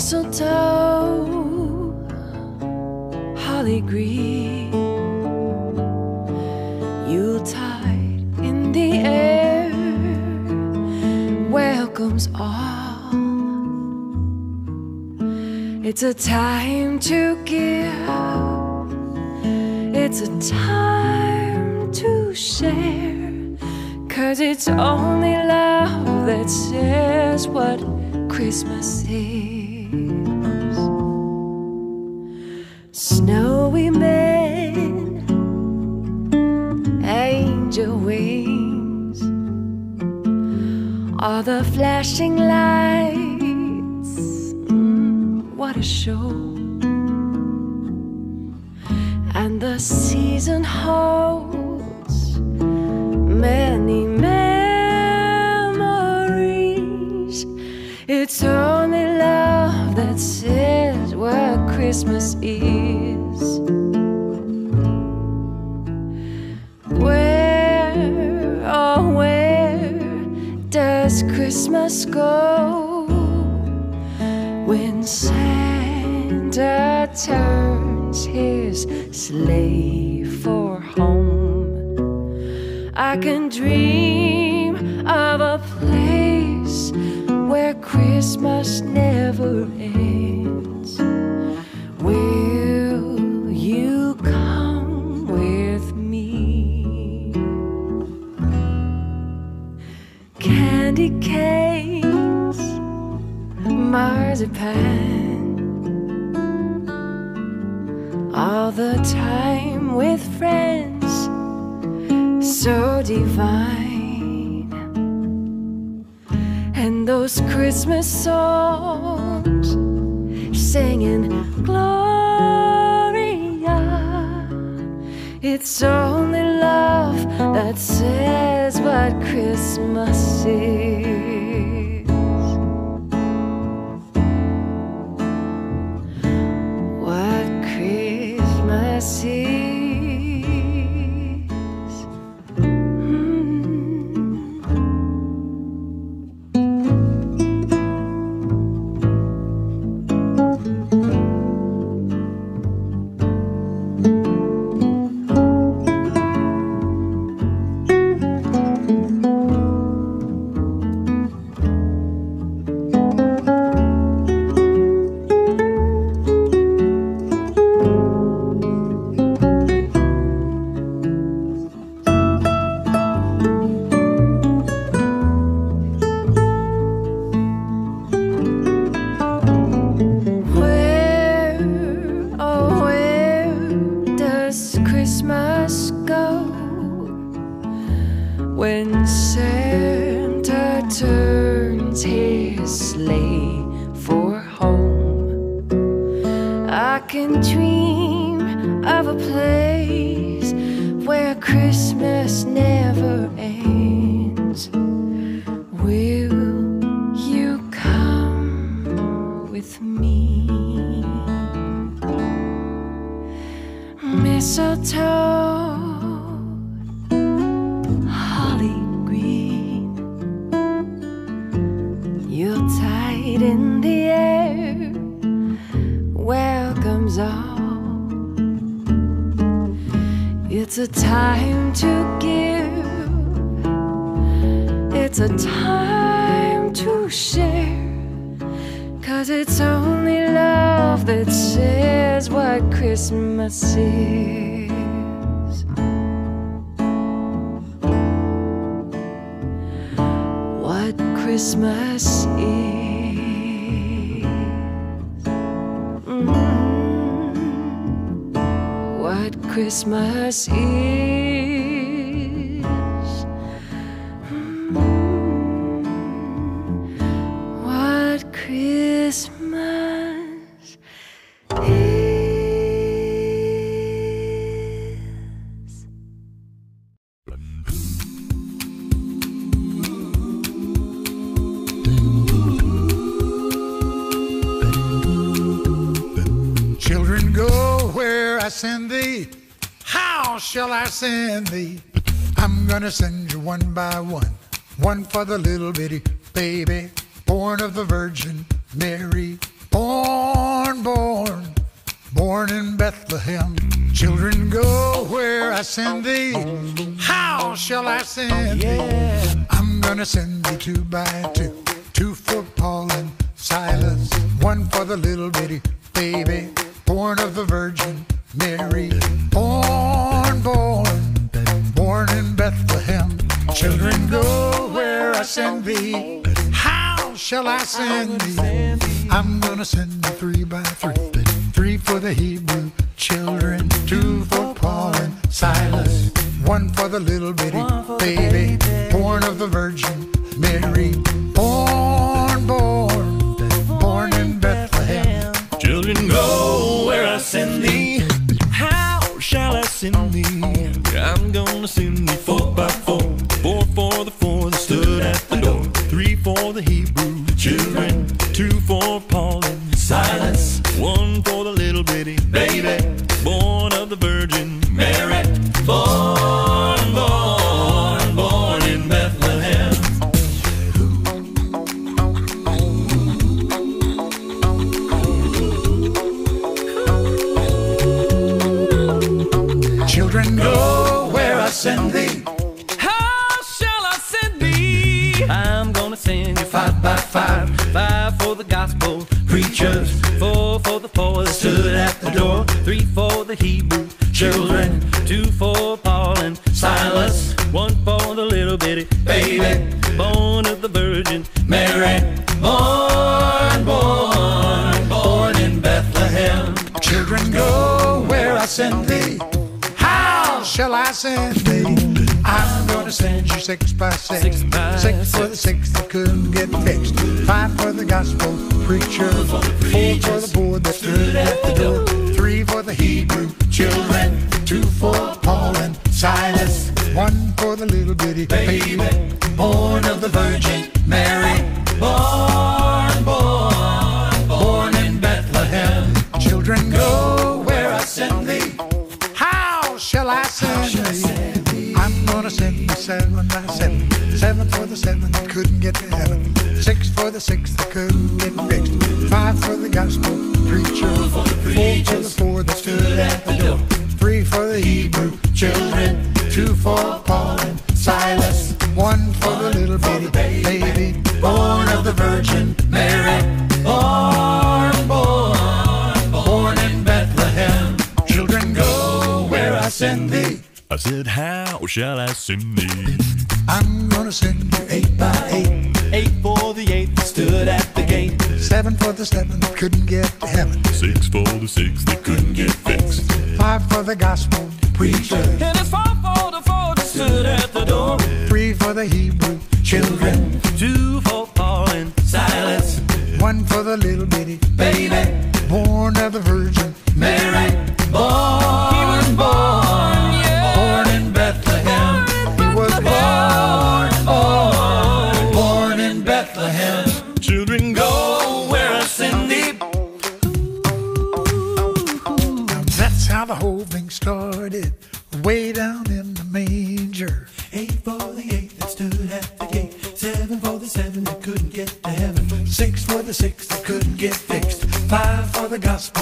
mistletoe, holly green, Yuletide in the air welcomes all. It's a time to give, it's a time to share. Cause it's only love that says what Christmas is. Snowy men, angel wings, all the flashing lights. Mm, what a show! And the season holds Christmas is. Where, oh, where does Christmas go when Santa turns his sleigh for home? I can dream of a place where Christmas never ends. Marzipan, all the time with friends so divine. And those Christmas songs singing Gloria. It's only love that says what Christmas is. Turns his sleigh for home? I can dream of a place where Christmas never ends. Will you come with me? Mistletoe, a time to give, it's a time to share. Cause it's only love that says what Christmas is. What Christmas is. Christmas is. Mm. What Christmas is. Children, go where I send thee. How shall I send thee? I'm gonna send you one by one. One for the little bitty baby, born of the Virgin Mary. Born, born, born in Bethlehem. Children, go where I send thee. How shall I send thee? I'm gonna send thee two by two. Two for Paul and Silas. One for the little bitty baby. Born of the Virgin Mary. Born, born, born in Bethlehem. Children, go where I send thee. How shall I send thee? I'm gonna send thee three by three. Three for the Hebrew children, two for Paul and Silas, one for the little bitty baby, born of the Virgin Mary. Two for Paul and Silas. One for the little bitty baby. Born of the Virgin Mary. Born, born, born in Bethlehem. Children, go where I send thee. Four for the poor that stood at the door. Three for the Hebrew children. Two for Paul and Silas. One for the little bitty baby. Born of the Virgin Mary. Born, born, born in Bethlehem. Children, go where I send thee. How shall I send thee? I'm gonna send you six by six. Six by Six for the six that couldn't get fixed. Five for the gospel preacher. Four for the poor that stood at the door. Three for the Hebrew children. Two for Paul and Silas. One for the little bitty baby. Born of the Virgin Mary. Born, seven by seven. Seven for the seven that couldn't get to heaven. Six for the six that couldn't get fixed. Five for the gospel preacher. Four for the four that stood at the door. Three for the Hebrew children. Two for Paul and Silas. One for the little baby. Born of the Virgin Mary. I said, How shall I send thee? I'm gonna send you eight by eight. Eight for the eight that stood at the gate. Seven for the seven that couldn't get to heaven. Six for the six that couldn't get fixed. Five for the gospel preacher. And it's four for the four that stood at the door. Three for the Hebrew children. Two for Paul and Silas. One for the little bitty baby. Down in the manger. Eight for the eight that stood at the gate. Seven for the seven that couldn't get to heaven. Six for the six that couldn't get fixed. Five for the gospel